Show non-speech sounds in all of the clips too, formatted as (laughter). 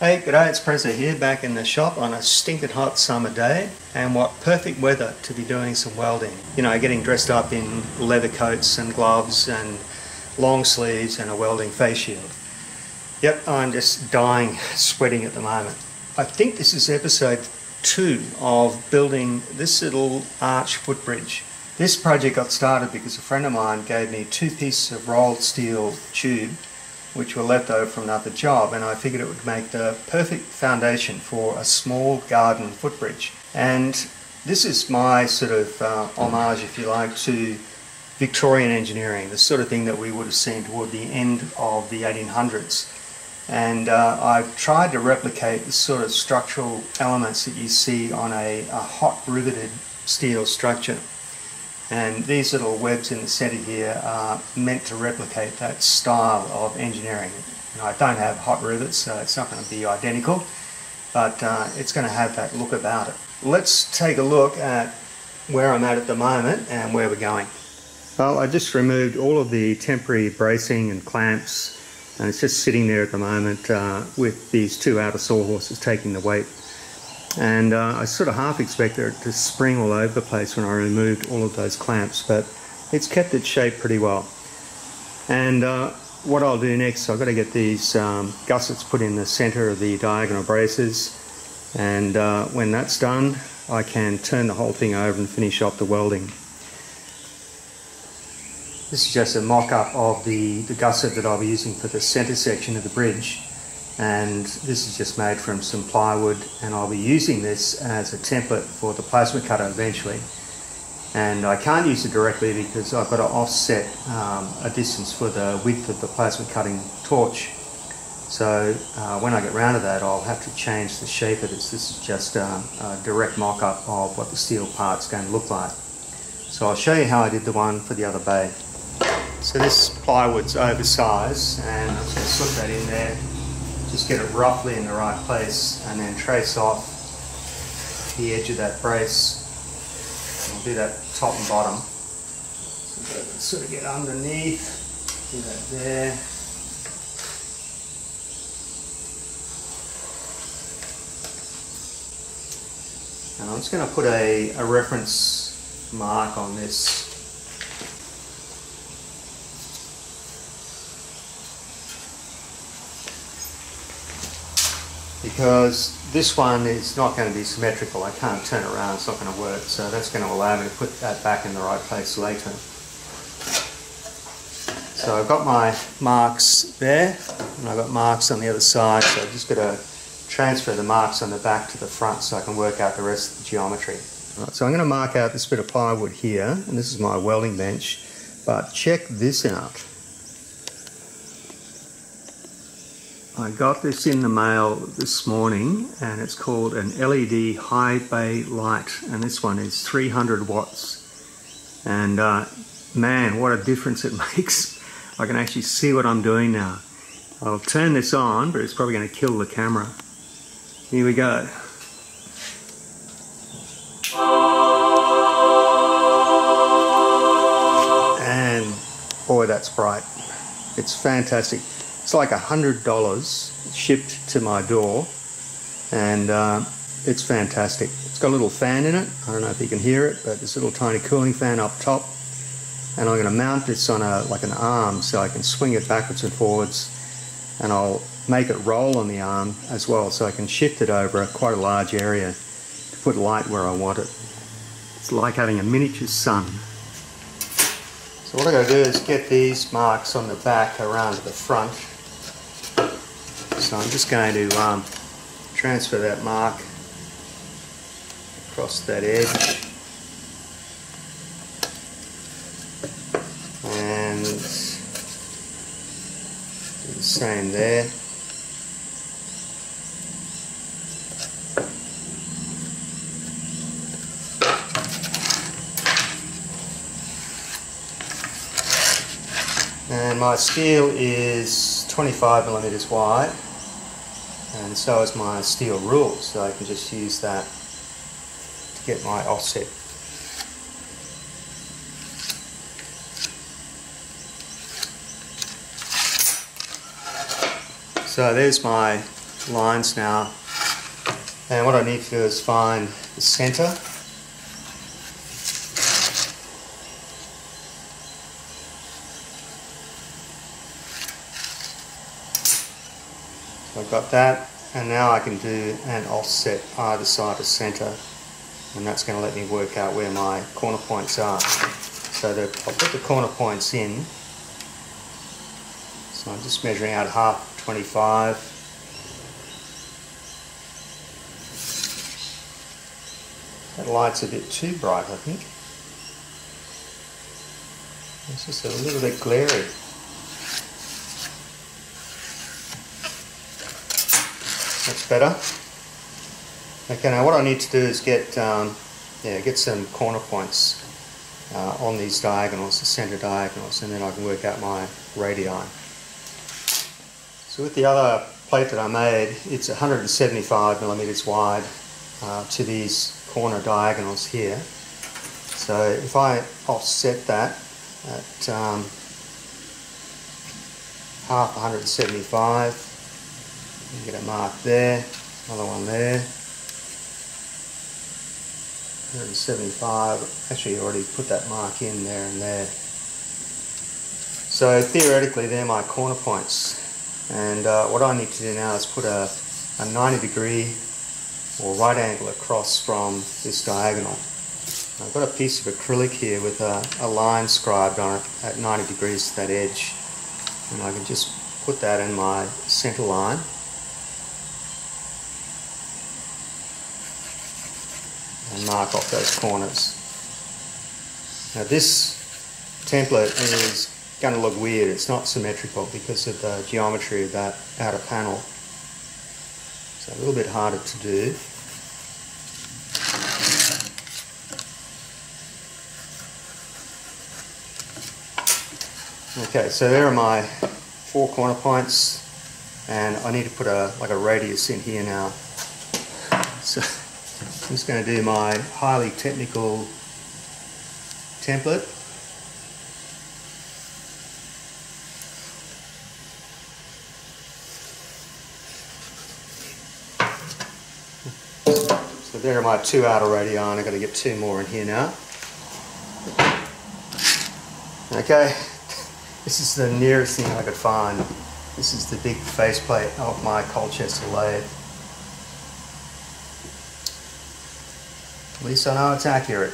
Hey, g'day, it's Prezza here, back in the shop on a stinking hot summer day. And what perfect weather to be doing some welding. You know, getting dressed up in leather coats and gloves and long sleeves and a welding face shield. Yep, I'm just dying (laughs) sweating at the moment. I think this is episode two of building this little arch footbridge. This project got started because a friend of mine gave me two pieces of rolled steel tube which were left over from another job, and I figured it would make the perfect foundation for a small garden footbridge. And this is my sort of uh, homage, if you like, to Victorian engineering, the sort of thing that we would have seen toward the end of the 1800s. And uh, I've tried to replicate the sort of structural elements that you see on a, a hot riveted steel structure. And these little webs in the centre here are meant to replicate that style of engineering. Know, I don't have hot rivets, so it's not going to be identical, but uh, it's going to have that look about it. Let's take a look at where I'm at at the moment and where we're going. Well, I just removed all of the temporary bracing and clamps, and it's just sitting there at the moment uh, with these two outer sawhorses taking the weight and uh, I sort of half expected it to spring all over the place when I removed all of those clamps, but it's kept its shape pretty well. And uh, what I'll do next, I've got to get these um, gussets put in the center of the diagonal braces, and uh, when that's done, I can turn the whole thing over and finish off the welding. This is just a mock-up of the, the gusset that I'll be using for the center section of the bridge and this is just made from some plywood and I'll be using this as a template for the plasma cutter eventually. And I can't use it directly because I've got to offset um, a distance for the width of the plasma cutting torch. So uh, when I get round to that I'll have to change the shape of this. This is just a, a direct mock-up of what the steel part's going to look like. So I'll show you how I did the one for the other bay. So this plywood's oversized and I'm just going to slip that in there just get it roughly in the right place and then trace off the edge of that brace. I'll do that top and bottom. So sort of get underneath, do that there. And I'm just going to put a, a reference mark on this because this one is not going to be symmetrical. I can't turn around, it's not going to work. So that's going to allow me to put that back in the right place later. So I've got my marks there, and I've got marks on the other side, so I've just got to transfer the marks on the back to the front so I can work out the rest of the geometry. Right, so I'm going to mark out this bit of plywood here, and this is my welding bench, but check this out. I got this in the mail this morning and it's called an LED high bay light and this one is 300 watts. And uh, man what a difference it (laughs) makes. I can actually see what I'm doing now. I'll turn this on but it's probably going to kill the camera. Here we go. And boy that's bright. It's fantastic it's like a hundred dollars shipped to my door, and uh, it's fantastic. It's got a little fan in it. I don't know if you can hear it, but this little tiny cooling fan up top. And I'm going to mount this on a like an arm so I can swing it backwards and forwards, and I'll make it roll on the arm as well, so I can shift it over quite a large area to put light where I want it. It's like having a miniature sun. So what I'm going to do is get these marks on the back around to the front so I'm just going to um, transfer that mark across that edge and do the same there. And my steel is 25 millimeters wide and so is my steel rule so I can just use that to get my offset so there's my lines now. And what I need to do is find the center. I've got that and now I can do an offset either side of center and that's going to let me work out where my corner points are. So the, I'll put the corner points in. So I'm just measuring out half 25. That light's a bit too bright I think. It's just a little bit glary. That's better. Okay, now what I need to do is get um, yeah get some corner points uh, on these diagonals, the center diagonals, and then I can work out my radii. So with the other plate that I made, it's 175 millimeters wide uh, to these corner diagonals here. So if I offset that at um, half 175, get a mark there, another one there. 175, actually already put that mark in there and there. So theoretically they're my corner points. And uh, what I need to do now is put a, a 90 degree or right angle across from this diagonal. I've got a piece of acrylic here with a, a line scribed on it at 90 degrees to that edge. And I can just put that in my center line. Mark off those corners. Now this template is going to look weird. It's not symmetrical because of the geometry of that outer panel. So a little bit harder to do. Okay, so there are my four corner points and I need to put a like a radius in here now. So I'm just going to do my highly technical template. So there are my two outer radii I've got to get two more in here now. Okay, (laughs) this is the nearest thing I could find. This is the big faceplate of my Colchester lathe. At least I know it's accurate.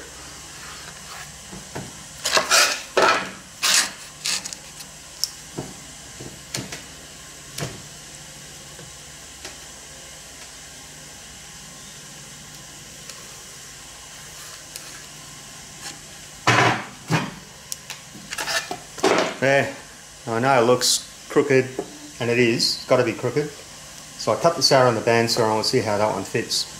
There, oh, I know it looks crooked, and it is, it's got to be crooked. So I cut this out on the bandsaw and we'll see how that one fits.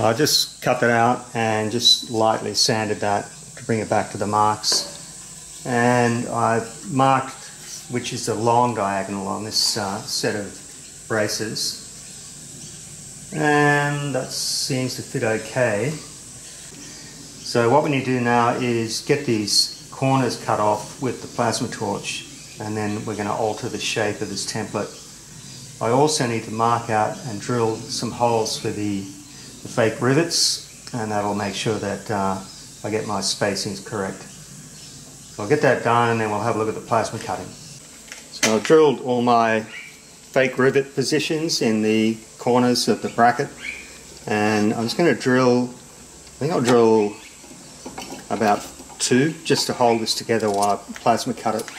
I just cut that out and just lightly sanded that to bring it back to the marks. And I've marked which is the long diagonal on this uh, set of braces. And that seems to fit okay. So what we need to do now is get these corners cut off with the plasma torch and then we're going to alter the shape of this template. I also need to mark out and drill some holes for the the fake rivets and that'll make sure that uh, I get my spacings correct. So I'll get that done and then we'll have a look at the plasma cutting. So I've drilled all my fake rivet positions in the corners of the bracket and I'm just going to drill, I think I'll drill about two just to hold this together while I plasma cut it.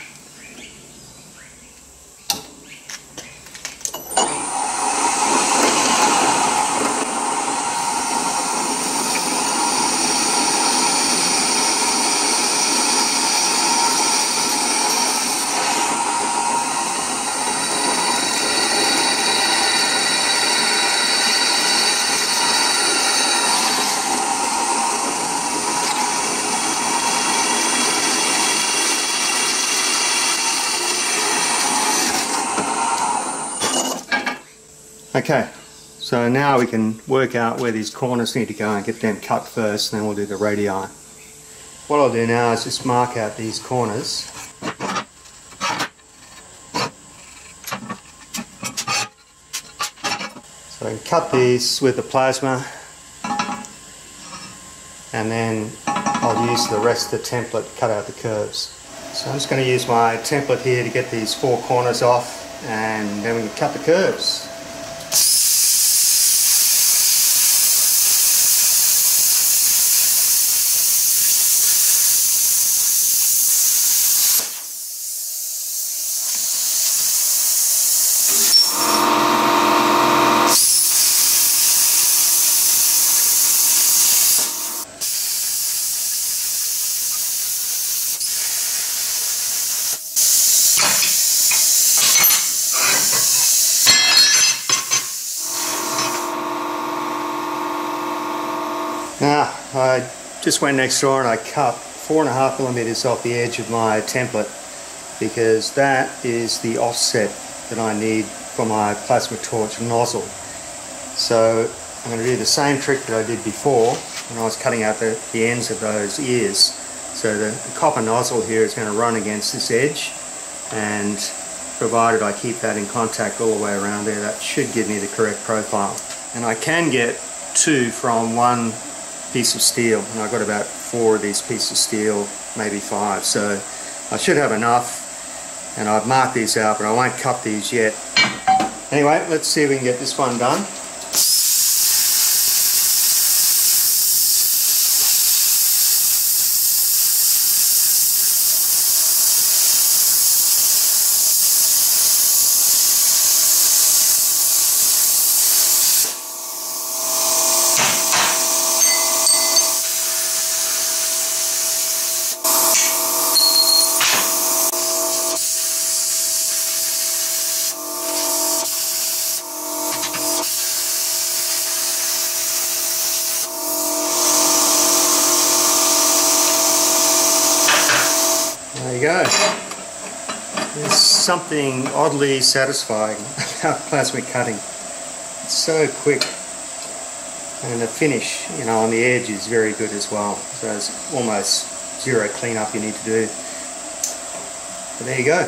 Okay, so now we can work out where these corners need to go and get them cut first and then we'll do the radii. What I'll do now is just mark out these corners So I can cut these with the plasma and then I'll use the rest of the template to cut out the curves. So I'm just going to use my template here to get these four corners off and then we can cut the curves. Now, I just went next door and I cut four and a half millimeters off the edge of my template because that is the offset that I need for my plasma torch nozzle. So I'm going to do the same trick that I did before when I was cutting out the, the ends of those ears. So the, the copper nozzle here is going to run against this edge and provided I keep that in contact all the way around there, that should give me the correct profile. And I can get two from one piece of steel and I've got about four of these pieces of steel maybe five so I should have enough and I've marked these out but I won't cut these yet. Anyway let's see if we can get this one done There you go. There's something oddly satisfying (laughs) about plasma cutting. It's so quick. And the finish, you know, on the edge is very good as well. So there's almost zero cleanup you need to do. But there you go.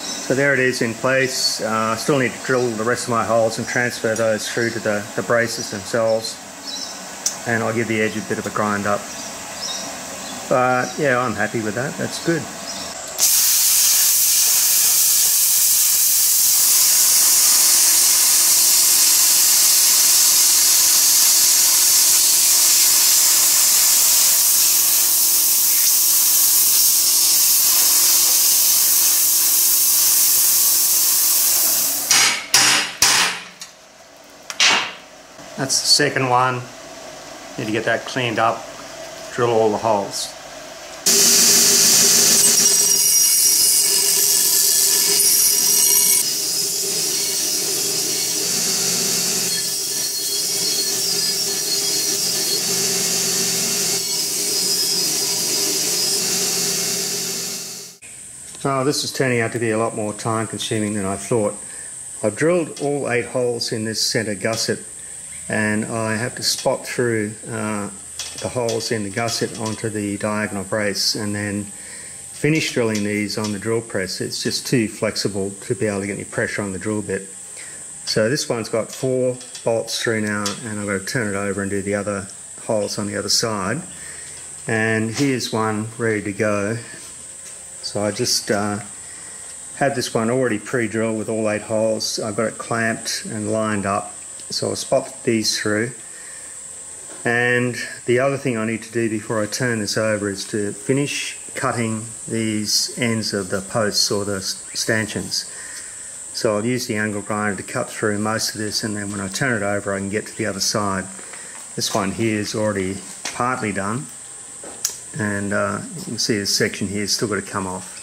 So there it is in place. Uh, I still need to drill the rest of my holes and transfer those through to the, the braces themselves. And I'll give the edge a bit of a grind up. But yeah, I'm happy with that. That's good. That's the second one. Need to get that cleaned up, drill all the holes. Oh, this is turning out to be a lot more time consuming than I thought. I've drilled all eight holes in this centre gusset and I have to spot through uh, the holes in the gusset onto the diagonal brace and then finish drilling these on the drill press. It's just too flexible to be able to get any pressure on the drill bit. So this one's got four bolts through now and I've got to turn it over and do the other holes on the other side. And here's one ready to go. So I just uh, had this one already pre-drilled with all eight holes. I've got it clamped and lined up. So I'll spot these through. And the other thing I need to do before I turn this over is to finish cutting these ends of the posts or the stanchions. So I'll use the angle grinder to cut through most of this and then when I turn it over I can get to the other side. This one here is already partly done and uh, you can see this section here is still got to come off.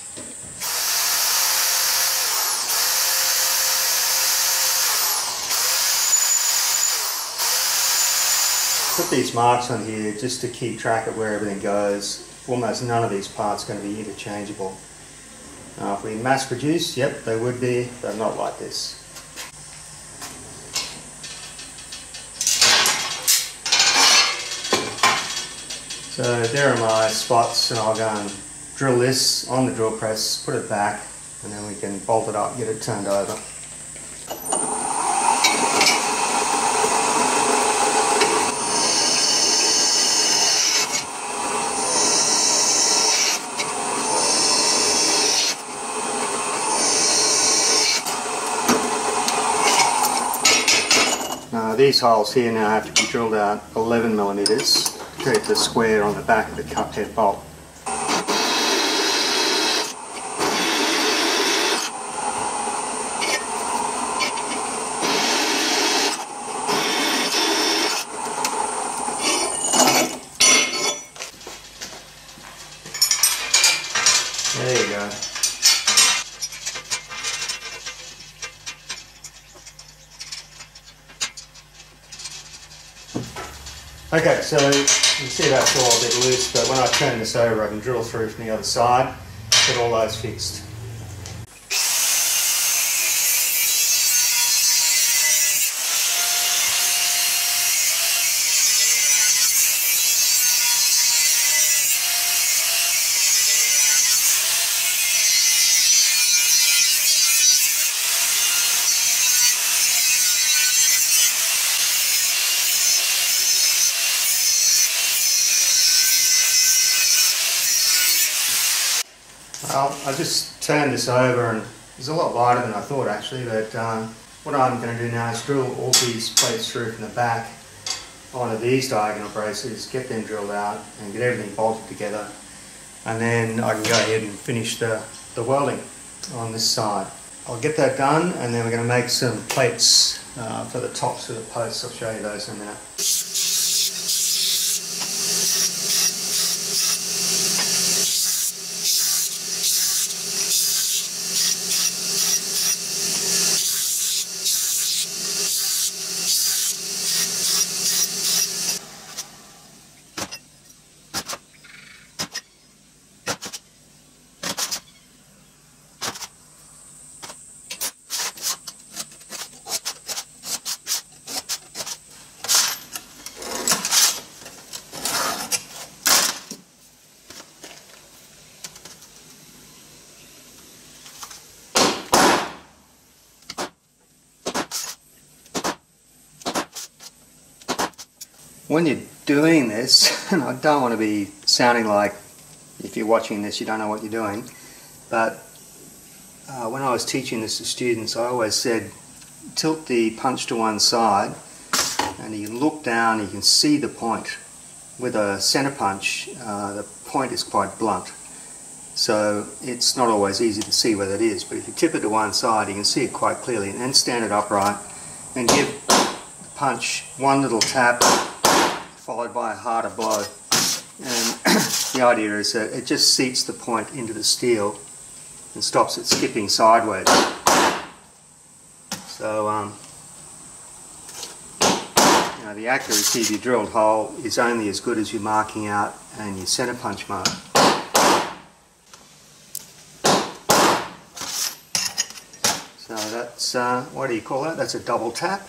Put these marks on here just to keep track of where everything goes. Almost none of these parts are going to be interchangeable. If we mass produce, yep, they would be, but not like this. So there are my spots and I'll go and drill this on the drill press, put it back, and then we can bolt it up, get it turned over. Now these holes here now have to be drilled out 11 millimeters to keep the square on the back of the cup head bolt. There you go. Okay, so you see that's all a bit loose, but when I turn this over I can drill through from the other side, get all those fixed. Well, I just turned this over and it's a lot lighter than I thought actually, but um, what I'm going to do now is drill all these plates through from the back onto these diagonal braces, get them drilled out and get everything bolted together and then I can go ahead and finish the, the welding on this side. I'll get that done and then we're going to make some plates uh, for the tops of the posts. I'll show you those in a minute. When you're doing this, (laughs) and I don't want to be sounding like if you're watching this you don't know what you're doing, but uh, when I was teaching this to students I always said tilt the punch to one side and you look down you can see the point. With a center punch uh, the point is quite blunt so it's not always easy to see where that is but if you tip it to one side you can see it quite clearly and then stand it upright and give the punch one little tap by a harder blow. And (clears throat) the idea is that it just seats the point into the steel and stops it skipping sideways. So um, you know, the accuracy of your drilled hole is only as good as your marking out and your center punch mark. So that's, uh, what do you call that? That's a double tap.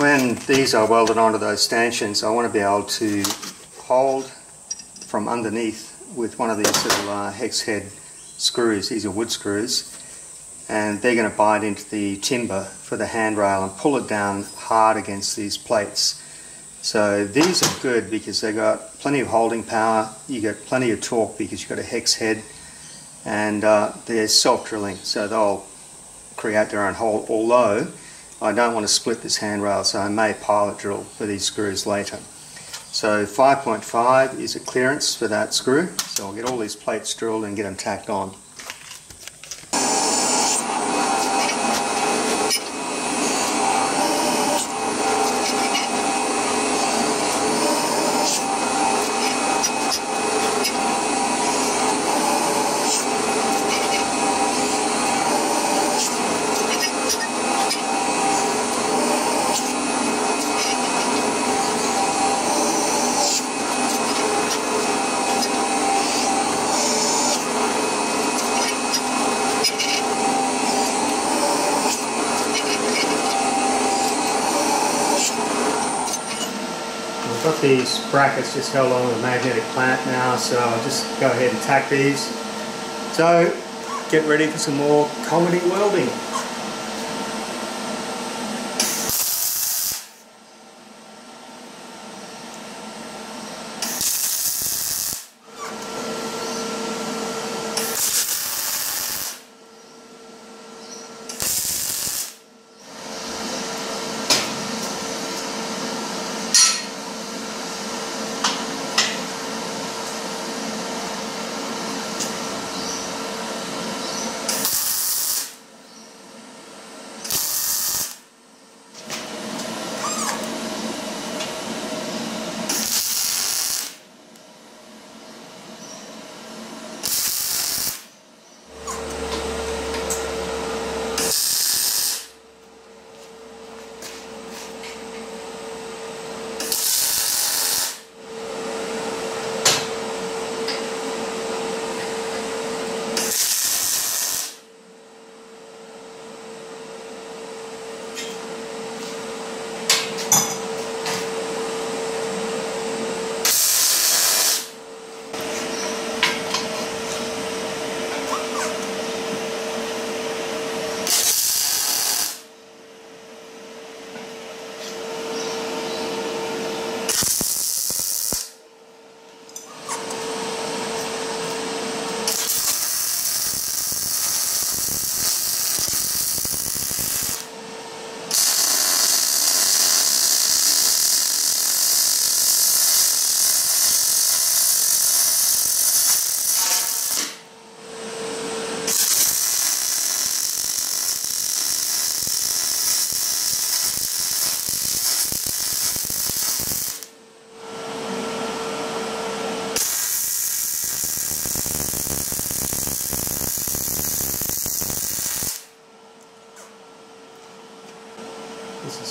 When these are welded onto those stanchions, I want to be able to hold from underneath with one of these little uh, hex head screws. These are wood screws and they're going to bite into the timber for the handrail and pull it down hard against these plates. So these are good because they've got plenty of holding power, you get plenty of torque because you've got a hex head and uh, they're self-drilling so they'll create their own hole although I don't want to split this handrail so I may pilot drill for these screws later. So 5.5 is a clearance for that screw so I'll get all these plates drilled and get them tacked on. We've got these brackets just go along with a magnetic clamp now, so I'll just go ahead and tack these. So, get ready for some more comedy welding.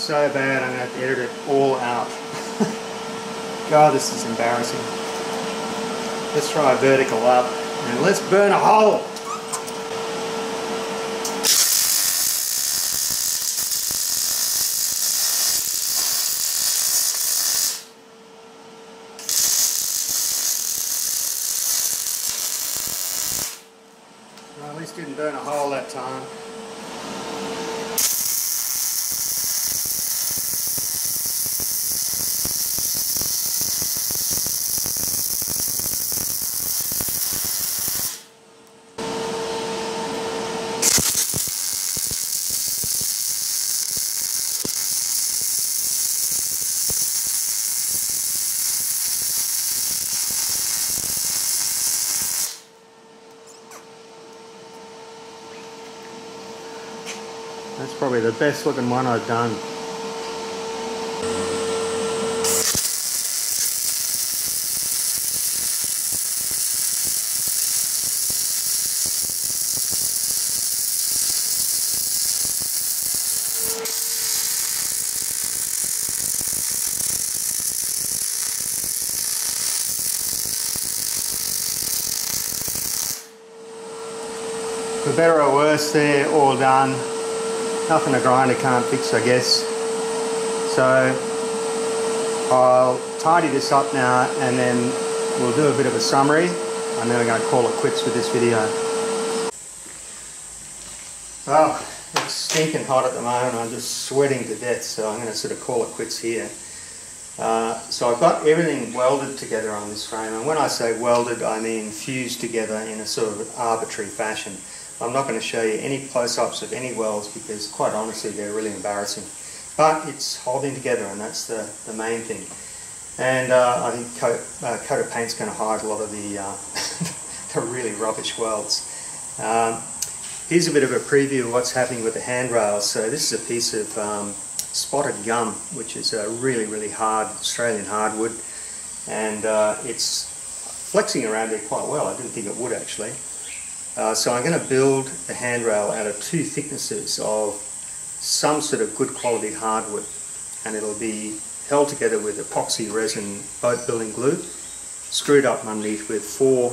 So bad I'm going to have to edit it all out. (laughs) God, this is embarrassing. Let's try vertical up and let's burn a hole. Well, at least didn't burn a hole that time. That's probably the best looking one I've done. For better or worse, they're all done nothing a grinder can't fix I guess. So I'll tidy this up now and then we'll do a bit of a summary. And then we're going to call it quits with this video. Well it's stinking hot at the moment. I'm just sweating to death so I'm going to sort of call it quits here. Uh, so I've got everything welded together on this frame and when I say welded I mean fused together in a sort of arbitrary fashion I'm not going to show you any close-ups of any welds because quite honestly they're really embarrassing. But it's holding together and that's the, the main thing. And uh, I think coat, uh, coat of paint's going to hide a lot of the, uh, (laughs) the really rubbish welds. Um, here's a bit of a preview of what's happening with the handrails. So this is a piece of um, spotted gum which is a really really hard Australian hardwood and uh, it's flexing around there quite well. I didn't think it would actually. Uh, so I'm going to build the handrail out of two thicknesses of some sort of good quality hardwood and it'll be held together with epoxy resin boat building glue screwed up underneath with four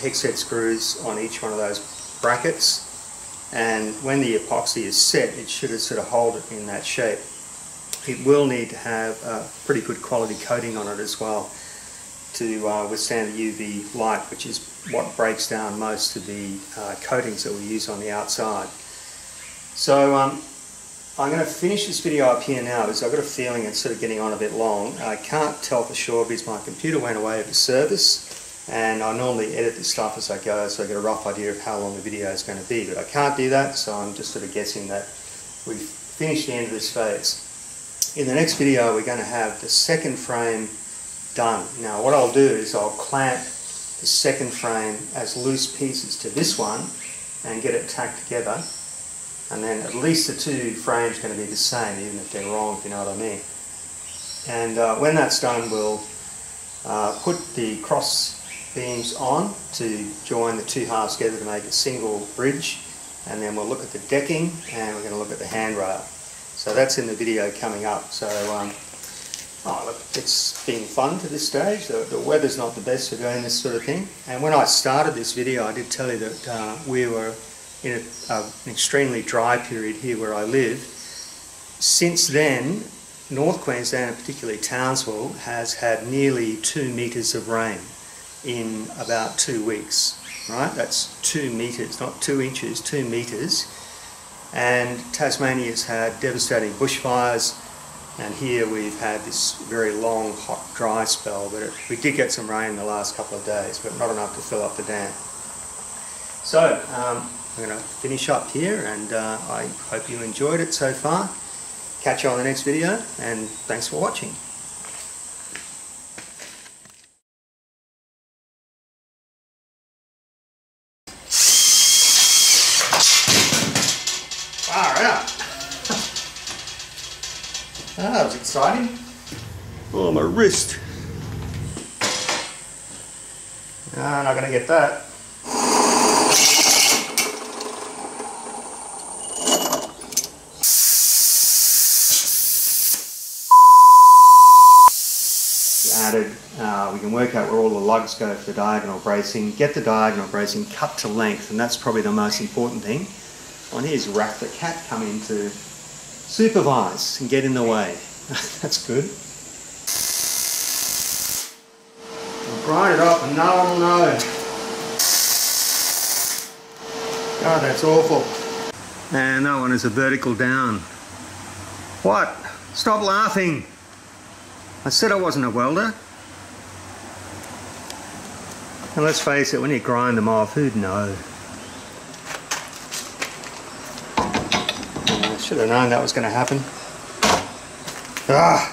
hex head screws on each one of those brackets and when the epoxy is set it should sort of hold it in that shape. It will need to have a pretty good quality coating on it as well to uh, withstand the UV light, which is what breaks down most of the uh, coatings that we use on the outside. So um, I'm going to finish this video up here now because I've got a feeling it's sort of getting on a bit long. I can't tell for sure because my computer went away for service and I normally edit this stuff as I go so I get a rough idea of how long the video is going to be but I can't do that so I'm just sort of guessing that we've finished the end of this phase. In the next video we're going to have the second frame done. Now what I'll do is I'll clamp the second frame as loose pieces to this one and get it tacked together and then at least the two frames are going to be the same even if they're wrong if you know what I mean. And uh, when that's done we'll uh, put the cross beams on to join the two halves together to make a single bridge and then we'll look at the decking and we're going to look at the handrail. So that's in the video coming up. So um, Oh, look, it's been fun to this stage. The, the, weather's not the best for doing this sort of thing. And when I started this video, I did tell you that uh, we were in a, uh, an extremely dry period here where I live. Since then, North Queensland, and particularly Townsville, has had nearly two metres of rain in about two weeks. Right? That's two metres, not two inches, two metres. And Tasmania's had devastating bushfires and here we've had this very long, hot, dry spell, but it, we did get some rain the last couple of days, but not enough to fill up the dam. So, um, I'm going to finish up here, and uh, I hope you enjoyed it so far. Catch you on the next video, and thanks for watching. exciting. Oh, my wrist. Nah, not gonna get that. Added, uh, we can work out where all the lugs go for the diagonal bracing, get the diagonal bracing cut to length, and that's probably the most important thing. On here's rack the cat come in to supervise and get in the way. (laughs) that's good. I'll grind it up and no one will know. God, that's awful. And that one is a vertical down. What? Stop laughing. I said I wasn't a welder. And let's face it, when you grind them off, who'd know? I should have known that was going to happen. Ah!